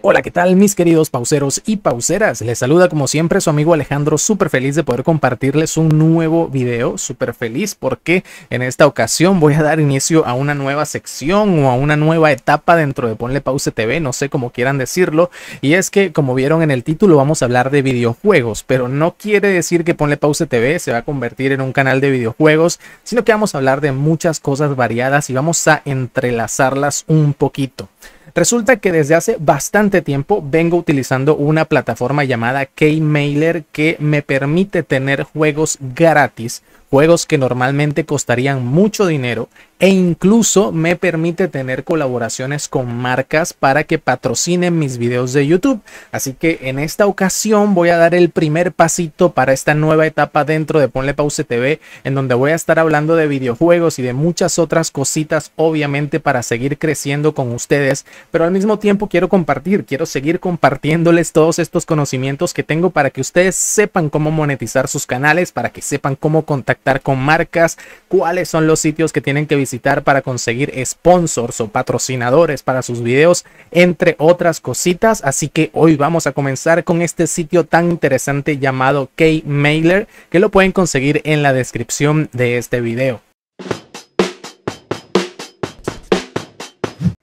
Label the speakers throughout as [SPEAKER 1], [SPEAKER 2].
[SPEAKER 1] Hola, ¿qué tal mis queridos pauseros y pauseras? Les saluda como siempre su amigo Alejandro, súper feliz de poder compartirles un nuevo video, súper feliz porque en esta ocasión voy a dar inicio a una nueva sección o a una nueva etapa dentro de Ponle Pause TV, no sé cómo quieran decirlo, y es que como vieron en el título vamos a hablar de videojuegos, pero no quiere decir que Ponle Pause TV se va a convertir en un canal de videojuegos, sino que vamos a hablar de muchas cosas variadas y vamos a entrelazarlas un poquito. Resulta que desde hace bastante tiempo vengo utilizando una plataforma llamada Keymailer que me permite tener juegos gratis, juegos que normalmente costarían mucho dinero e incluso me permite tener colaboraciones con marcas para que patrocinen mis videos de YouTube. Así que en esta ocasión voy a dar el primer pasito para esta nueva etapa dentro de Ponle Pause TV, en donde voy a estar hablando de videojuegos y de muchas otras cositas, obviamente para seguir creciendo con ustedes, pero al mismo tiempo quiero compartir, quiero seguir compartiéndoles todos estos conocimientos que tengo para que ustedes sepan cómo monetizar sus canales, para que sepan cómo contactar con marcas, cuáles son los sitios que tienen que visitar para conseguir sponsors o patrocinadores para sus videos, entre otras cositas. Así que hoy vamos a comenzar con este sitio tan interesante llamado K-Mailer, que lo pueden conseguir en la descripción de este video.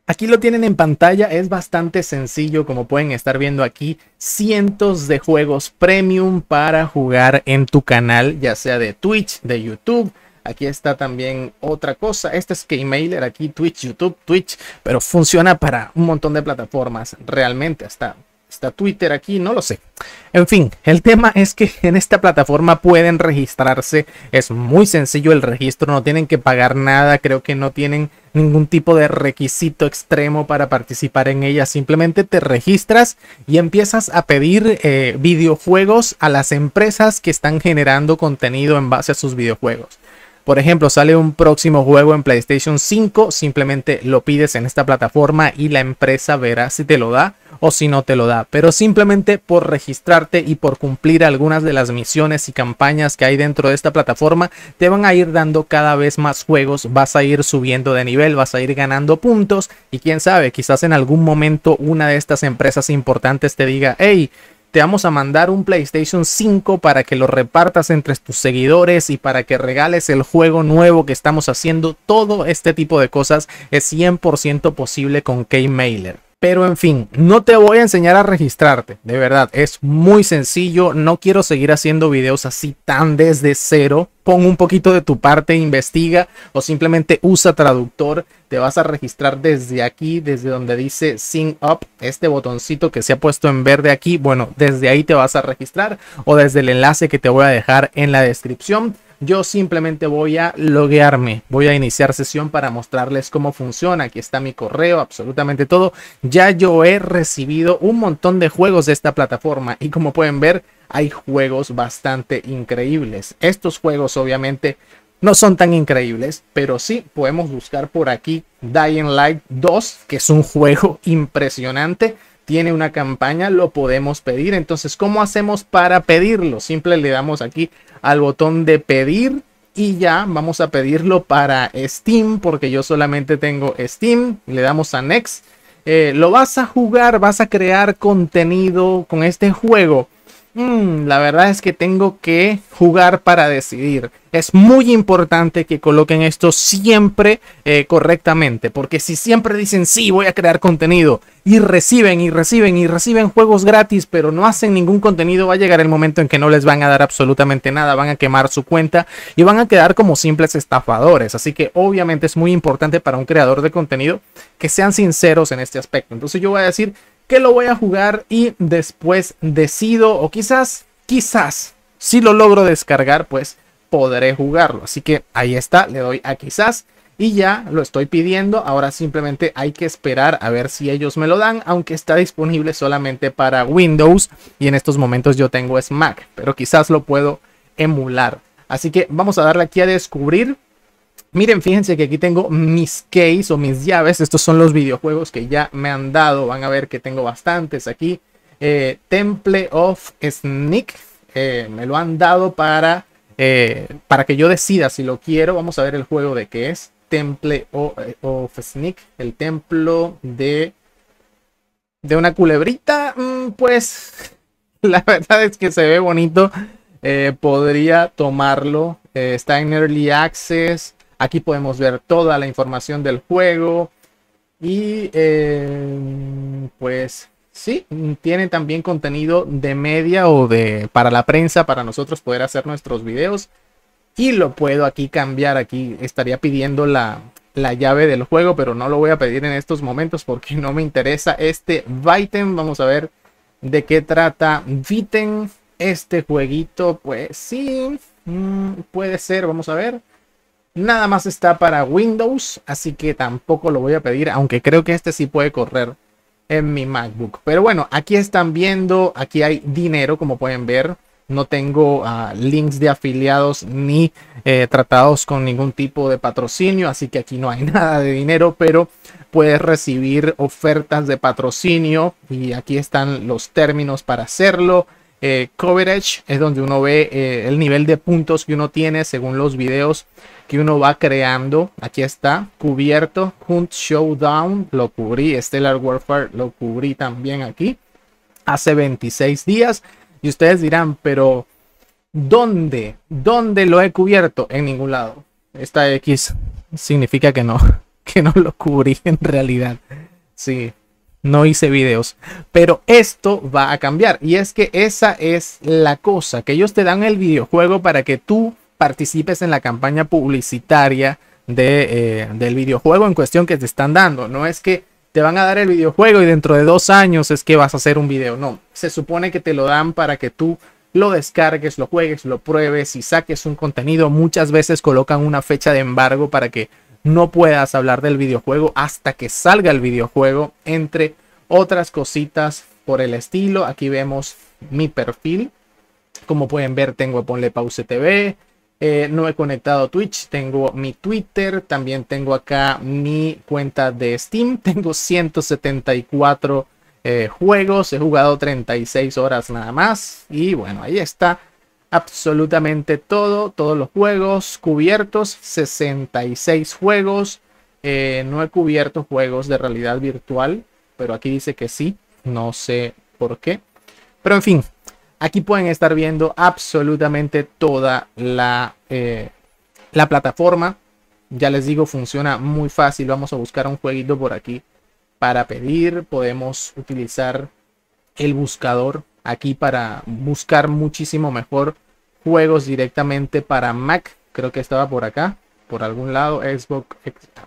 [SPEAKER 1] Aquí lo tienen en pantalla, es bastante sencillo como pueden estar viendo aquí, cientos de juegos premium para jugar en tu canal, ya sea de Twitch, de YouTube, Aquí está también otra cosa. Este es Keymailer, aquí Twitch, YouTube, Twitch, pero funciona para un montón de plataformas. Realmente, hasta, Twitter aquí, no lo sé. En fin, el tema es que en esta plataforma pueden registrarse. Es muy sencillo el registro, no tienen que pagar nada. Creo que no tienen ningún tipo de requisito extremo para participar en ella. Simplemente te registras y empiezas a pedir eh, videojuegos a las empresas que están generando contenido en base a sus videojuegos. Por ejemplo, sale un próximo juego en PlayStation 5, simplemente lo pides en esta plataforma y la empresa verá si te lo da o si no te lo da. Pero simplemente por registrarte y por cumplir algunas de las misiones y campañas que hay dentro de esta plataforma, te van a ir dando cada vez más juegos, vas a ir subiendo de nivel, vas a ir ganando puntos y quién sabe, quizás en algún momento una de estas empresas importantes te diga, hey, te vamos a mandar un PlayStation 5 para que lo repartas entre tus seguidores y para que regales el juego nuevo que estamos haciendo. Todo este tipo de cosas es 100% posible con Keymailer. Pero en fin, no te voy a enseñar a registrarte, de verdad, es muy sencillo, no quiero seguir haciendo videos así tan desde cero. Pon un poquito de tu parte, investiga o simplemente usa traductor. Te vas a registrar desde aquí, desde donde dice Sign Up, este botoncito que se ha puesto en verde aquí. Bueno, desde ahí te vas a registrar o desde el enlace que te voy a dejar en la descripción. Yo simplemente voy a loguearme, voy a iniciar sesión para mostrarles cómo funciona. Aquí está mi correo, absolutamente todo. Ya yo he recibido un montón de juegos de esta plataforma y como pueden ver hay juegos bastante increíbles. Estos juegos obviamente no son tan increíbles, pero sí podemos buscar por aquí Dying Light 2, que es un juego impresionante tiene una campaña, lo podemos pedir. Entonces, ¿cómo hacemos para pedirlo? Simple le damos aquí al botón de pedir y ya vamos a pedirlo para Steam porque yo solamente tengo Steam. Le damos a Next. Eh, lo vas a jugar, vas a crear contenido con este juego. Mm, la verdad es que tengo que jugar para decidir. Es muy importante que coloquen esto siempre eh, correctamente, porque si siempre dicen sí, voy a crear contenido y reciben y reciben y reciben juegos gratis, pero no hacen ningún contenido, va a llegar el momento en que no les van a dar absolutamente nada, van a quemar su cuenta y van a quedar como simples estafadores. Así que obviamente es muy importante para un creador de contenido que sean sinceros en este aspecto. Entonces yo voy a decir que lo voy a jugar y después decido o quizás, quizás, si lo logro descargar, pues podré jugarlo. Así que ahí está, le doy a quizás y ya lo estoy pidiendo. Ahora simplemente hay que esperar a ver si ellos me lo dan, aunque está disponible solamente para Windows y en estos momentos yo tengo es Mac, pero quizás lo puedo emular. Así que vamos a darle aquí a descubrir Miren, fíjense que aquí tengo mis keys o mis llaves. Estos son los videojuegos que ya me han dado. Van a ver que tengo bastantes aquí. Eh, Temple of Sneak. Eh, me lo han dado para, eh, para que yo decida si lo quiero. Vamos a ver el juego de qué es. Temple of Sneak. El templo de de una culebrita, mm, pues la verdad es que se ve bonito. Podría tomarlo. Está en Early Access. Aquí podemos ver toda la información del juego. Y eh, pues sí, tiene también contenido de media o de para la prensa, para nosotros poder hacer nuestros videos. Y lo puedo aquí cambiar. Aquí estaría pidiendo la, la llave del juego, pero no lo voy a pedir en estos momentos porque no me interesa este Viten. Vamos a ver de qué trata Viten. Este jueguito, pues sí, mm, puede ser, vamos a ver. Nada más está para Windows, así que tampoco lo voy a pedir, aunque creo que este sí puede correr en mi MacBook. Pero bueno, aquí están viendo, aquí hay dinero, como pueden ver. No tengo uh, links de afiliados ni eh, tratados con ningún tipo de patrocinio, así que aquí no hay nada de dinero, pero puedes recibir ofertas de patrocinio y aquí están los términos para hacerlo. Eh, coverage es donde uno ve eh, el nivel de puntos que uno tiene según los videos que uno va creando. Aquí está, cubierto, Hunt Showdown, lo cubrí, Stellar Warfare lo cubrí también aquí hace 26 días. Y ustedes dirán, pero ¿dónde? ¿Dónde lo he cubierto? En ningún lado. Esta X significa que no, que no lo cubrí en realidad. Sí, no hice videos. Pero esto va a cambiar. Y es que esa es la cosa, que ellos te dan el videojuego para que tú participes en la campaña publicitaria de, eh, del videojuego en cuestión que te están dando. No es que te van a dar el videojuego y dentro de dos años es que vas a hacer un video. No, se supone que te lo dan para que tú lo descargues, lo juegues, lo pruebes y saques un contenido. Muchas veces colocan una fecha de embargo para que no puedas hablar del videojuego hasta que salga el videojuego, entre otras cositas por el estilo. Aquí vemos mi perfil. Como pueden ver, tengo Ponle Pause TV, eh, no he conectado Twitch, tengo mi Twitter, también tengo acá mi cuenta de Steam, tengo 174 eh, juegos, he jugado 36 horas nada más y bueno, ahí está absolutamente todo, todos los juegos cubiertos, 66 juegos, eh, no he cubierto juegos de realidad virtual, pero aquí dice que sí, no sé por qué, pero en fin, Aquí pueden estar viendo absolutamente toda la, eh, la plataforma. Ya les digo, funciona muy fácil. Vamos a buscar un jueguito por aquí para pedir. Podemos utilizar el buscador aquí para buscar muchísimo mejor juegos directamente para Mac. Creo que estaba por acá, por algún lado, Xbox,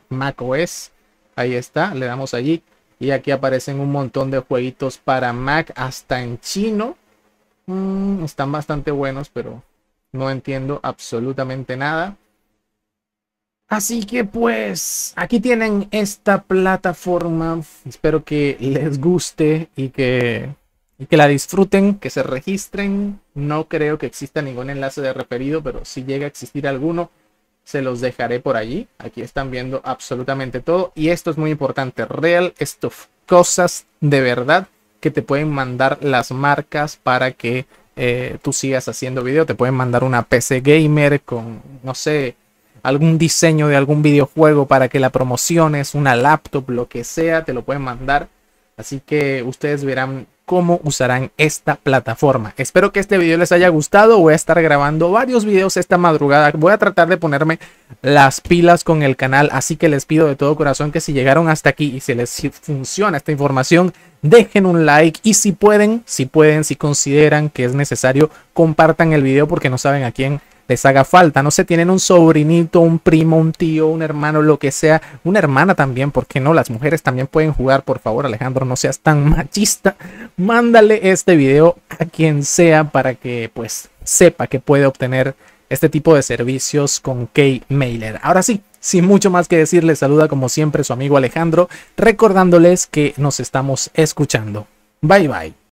[SPEAKER 1] Mac OS. Ahí está, le damos allí. Y aquí aparecen un montón de jueguitos para Mac, hasta en chino. Mm, están bastante buenos, pero no entiendo absolutamente nada. Así que pues aquí tienen esta plataforma. Espero que les guste y que, y que la disfruten, que se registren. No creo que exista ningún enlace de referido, pero si llega a existir alguno, se los dejaré por allí. Aquí están viendo absolutamente todo. Y esto es muy importante. Real stuff. Cosas de verdad que te pueden mandar las marcas para que eh, tú sigas haciendo video. Te pueden mandar una PC gamer con, no sé, algún diseño de algún videojuego para que la promociones, una laptop, lo que sea, te lo pueden mandar. Así que ustedes verán cómo usarán esta plataforma. Espero que este video les haya gustado. Voy a estar grabando varios videos esta madrugada. Voy a tratar de ponerme las pilas con el canal. Así que les pido de todo corazón que si llegaron hasta aquí y se les funciona esta información, dejen un like. Y si pueden, si pueden, si consideran que es necesario, compartan el video porque no saben a quién les haga falta. No sé, tienen un sobrinito, un primo, un tío, un hermano, lo que sea. Una hermana también, ¿por qué no? Las mujeres también pueden jugar, por favor, Alejandro, no seas tan machista. Mándale este video a quien sea para que pues sepa que puede obtener este tipo de servicios con K-Mailer. Ahora sí, sin mucho más que decir, les saluda como siempre su amigo Alejandro, recordándoles que nos estamos escuchando. Bye bye.